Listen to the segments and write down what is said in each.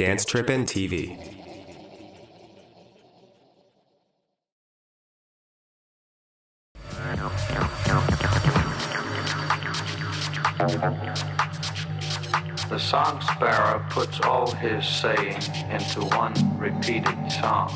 Dance Trippin' TV. The song sparrow puts all his saying into one repeated song.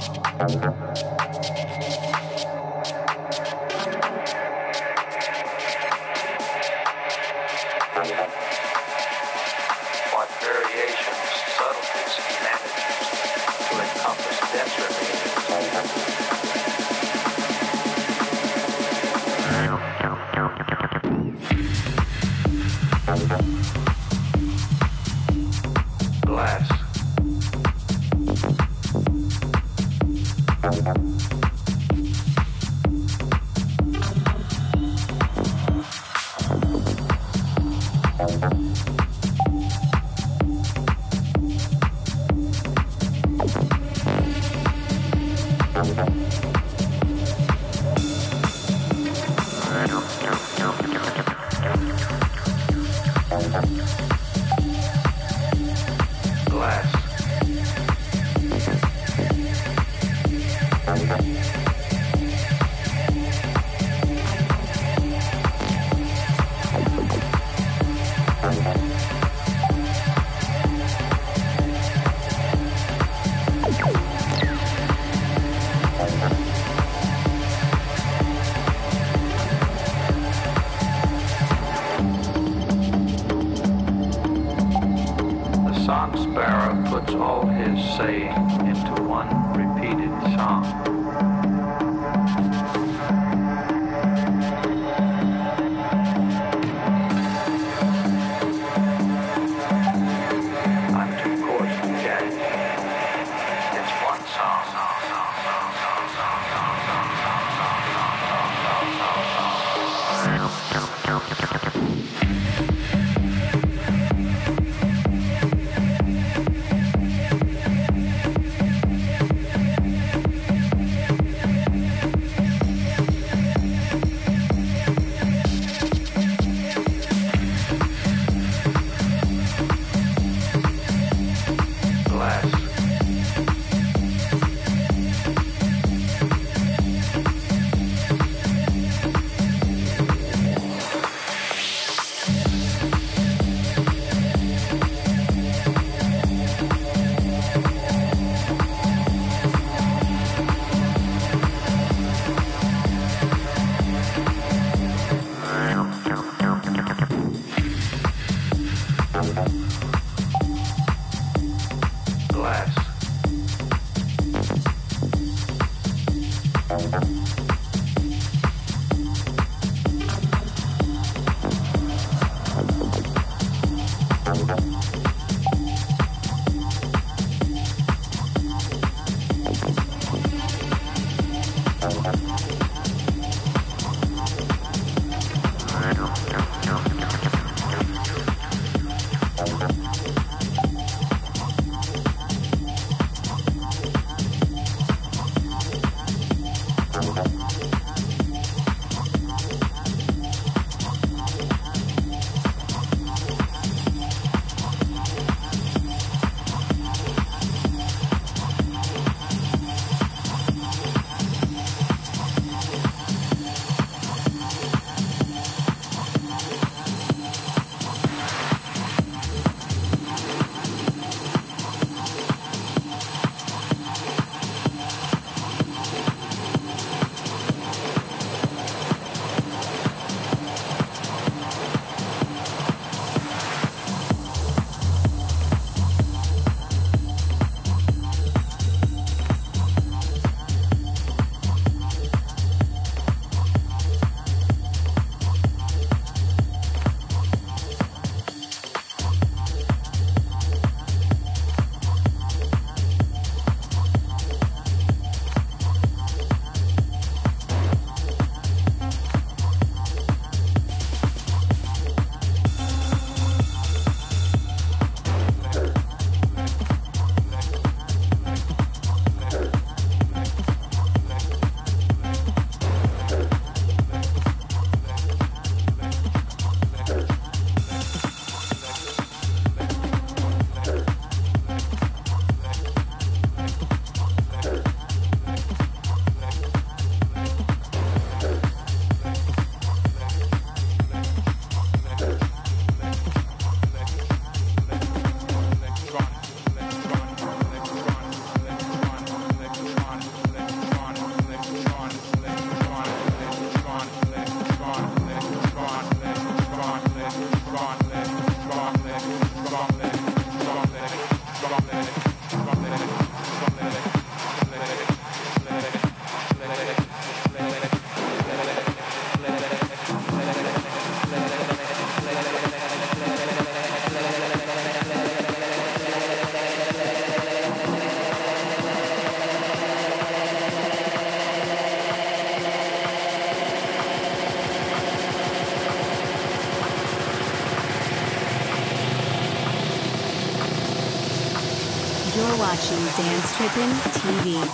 Trippin' TV.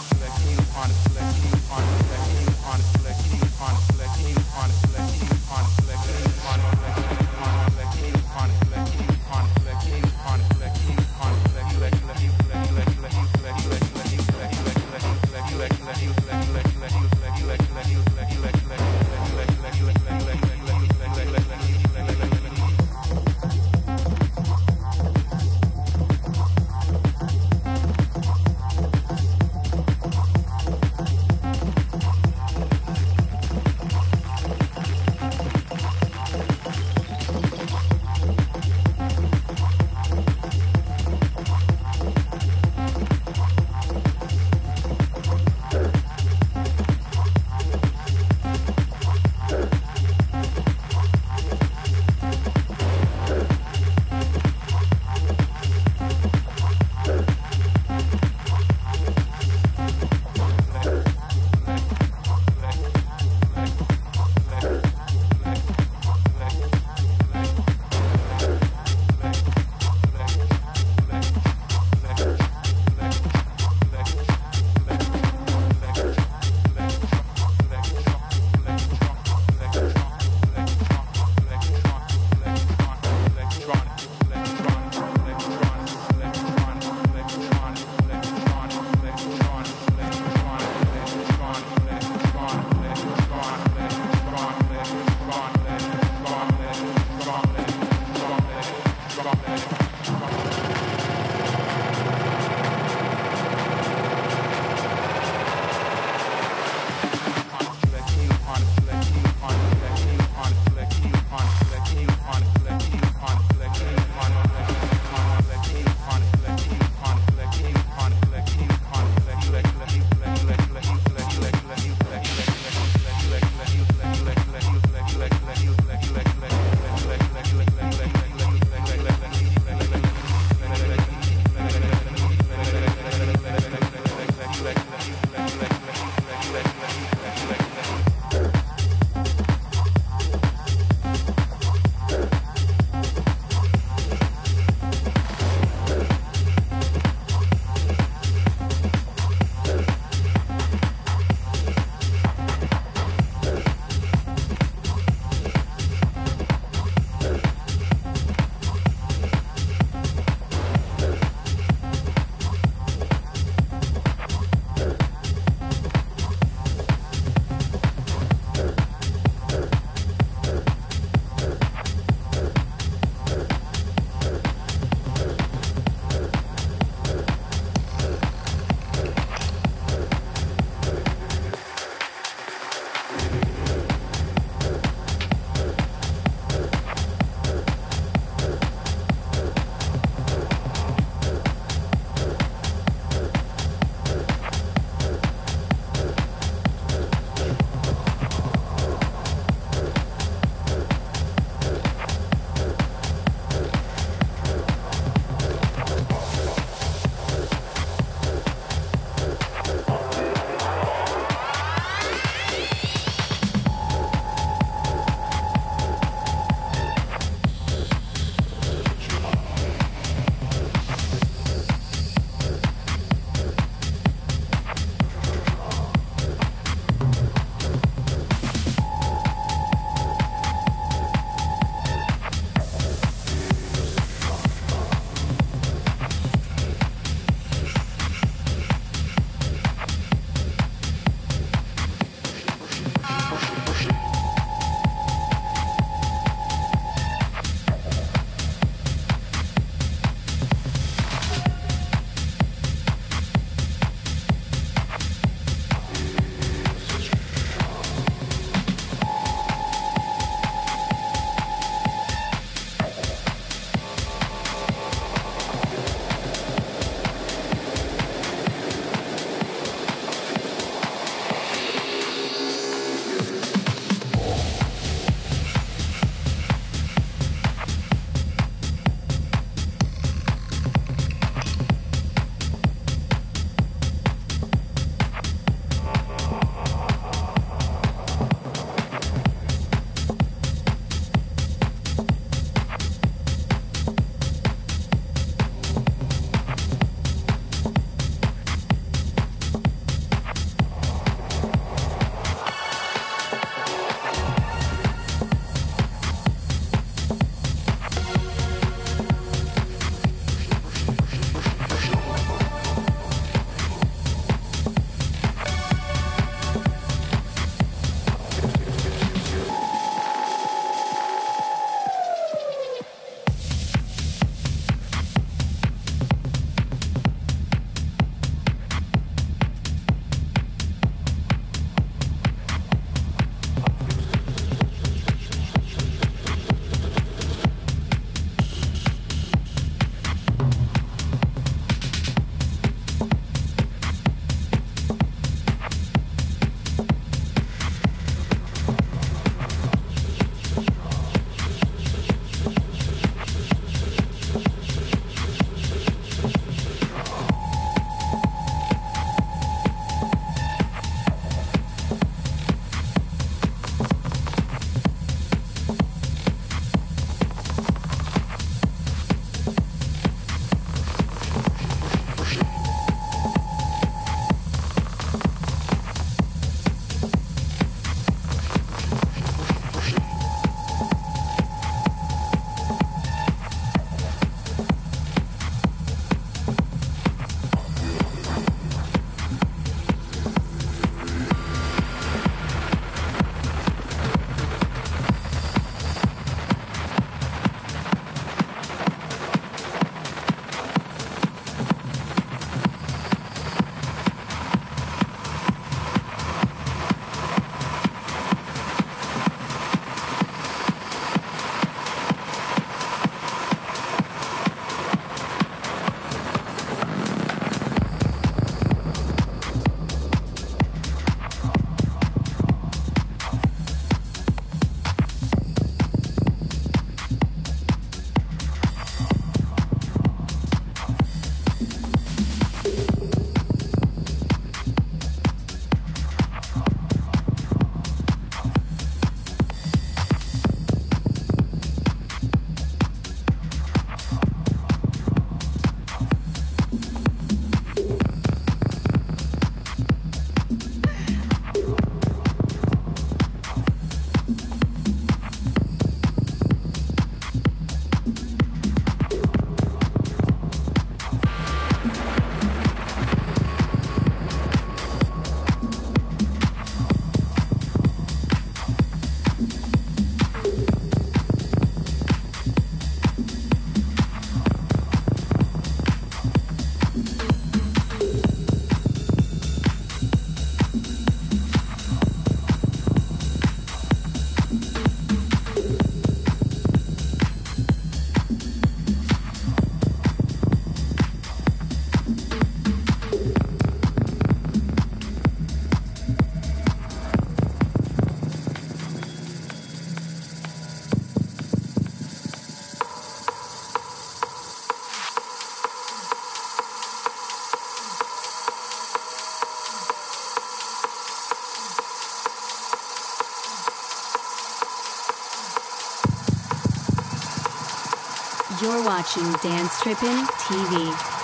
Watching Dance Trippin' TV.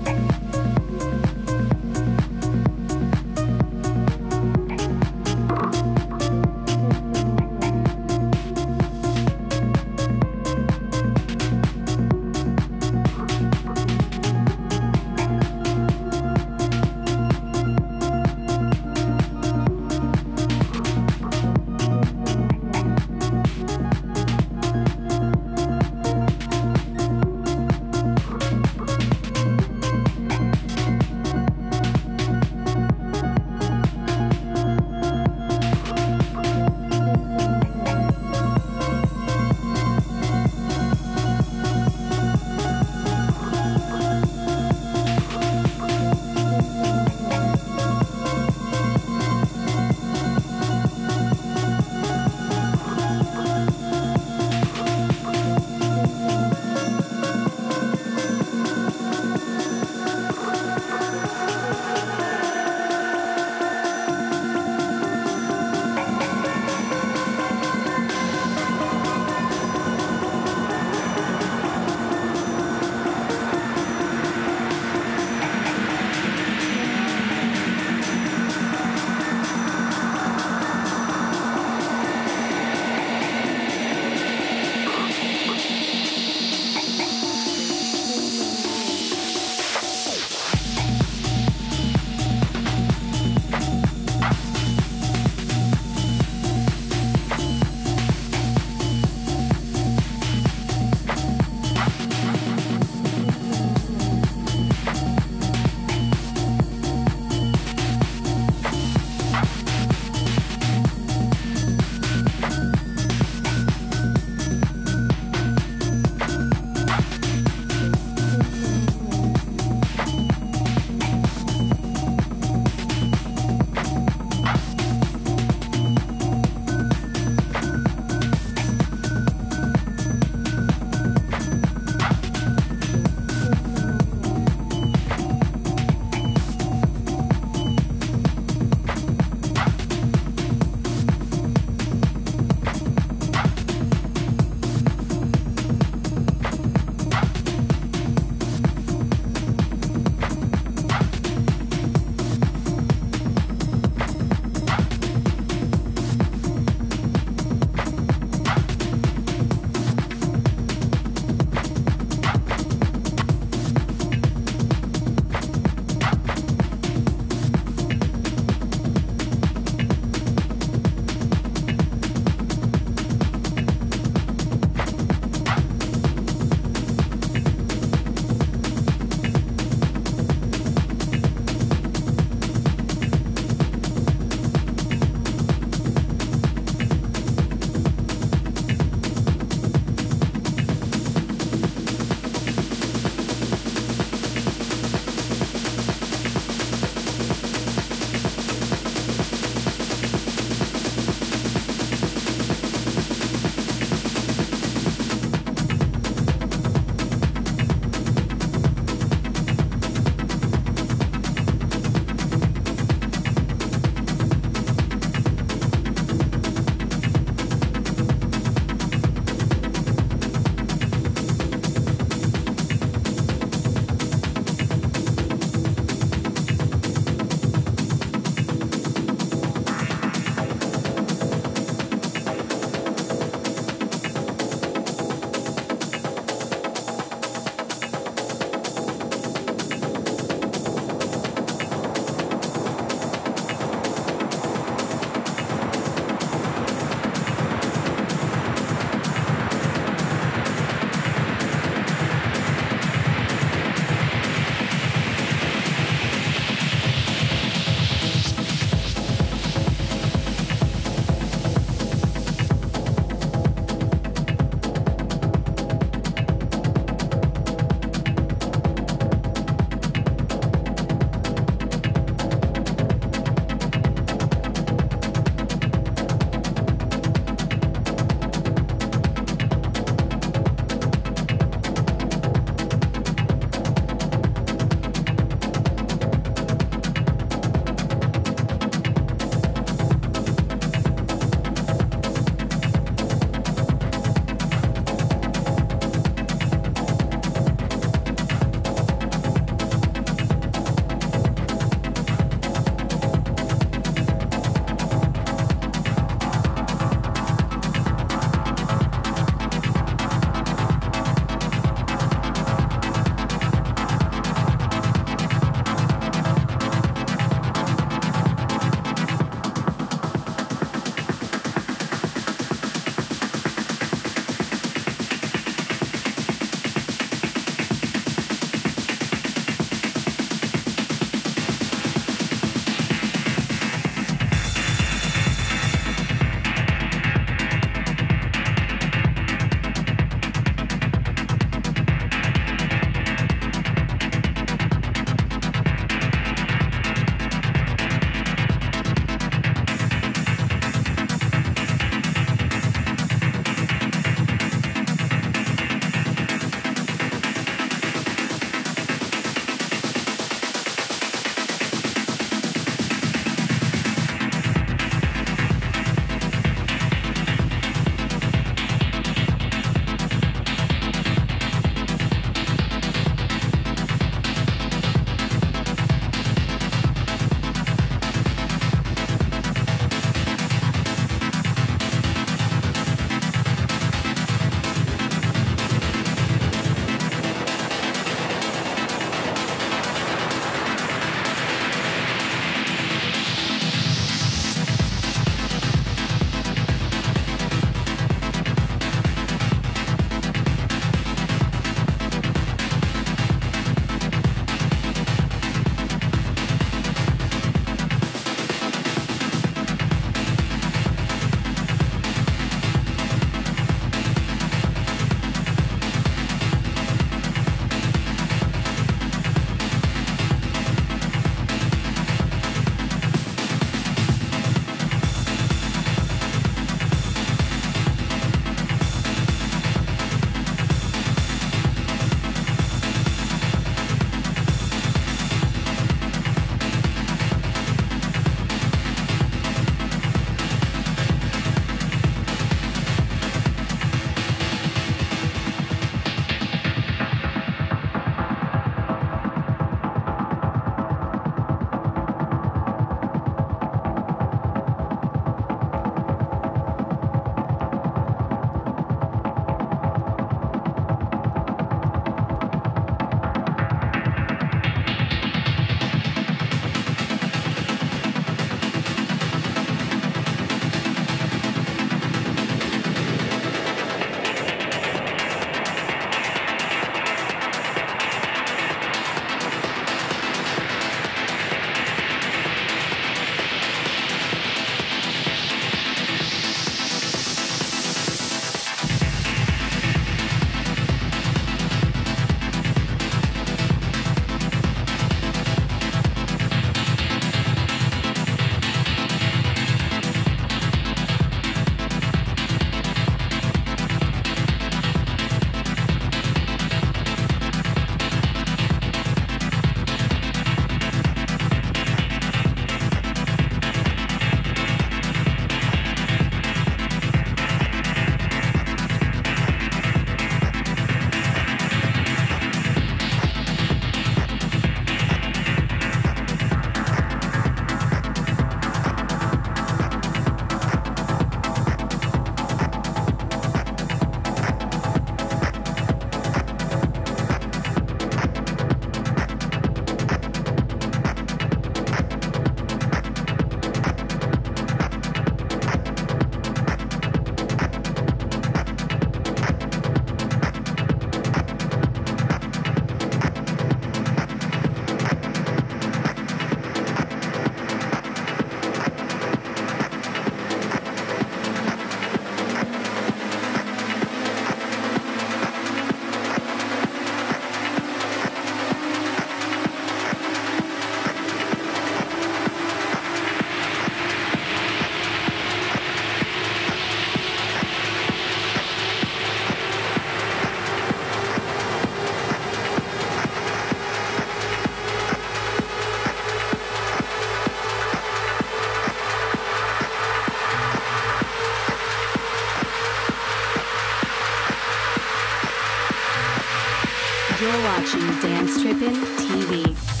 You're watching DanceTrippin TV.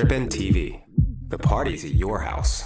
Trippin' TV. The party's at your house.